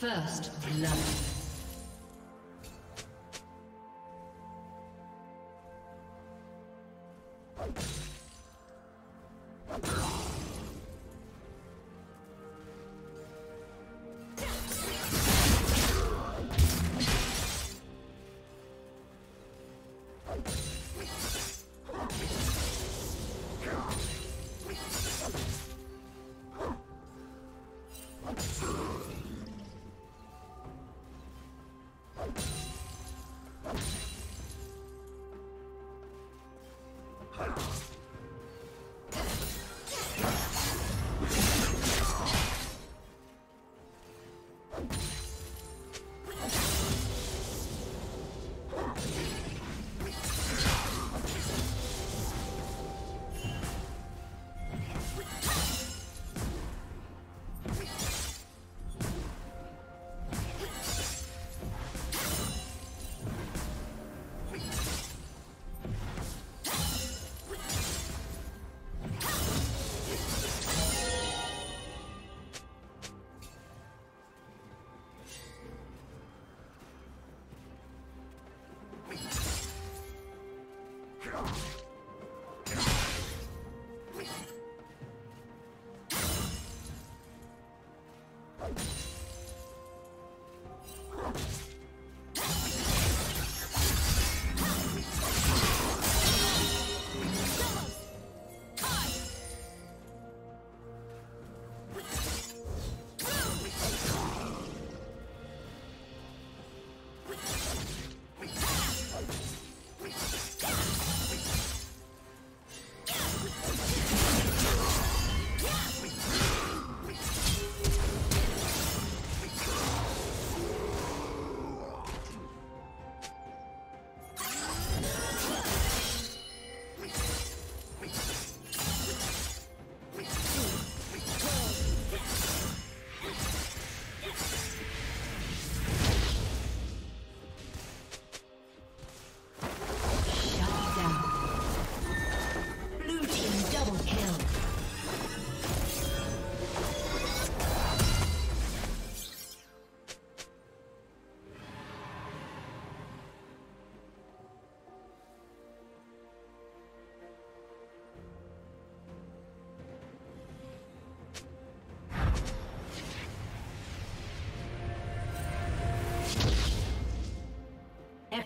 First blood.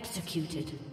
Executed.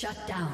Shut down.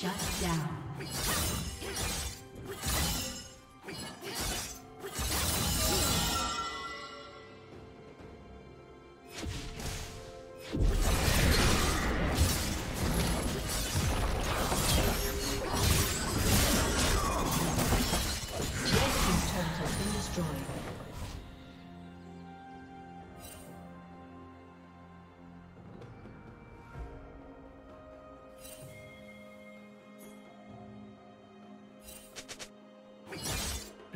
Shut down.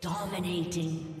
Dominating.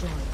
Destroyed.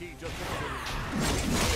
key just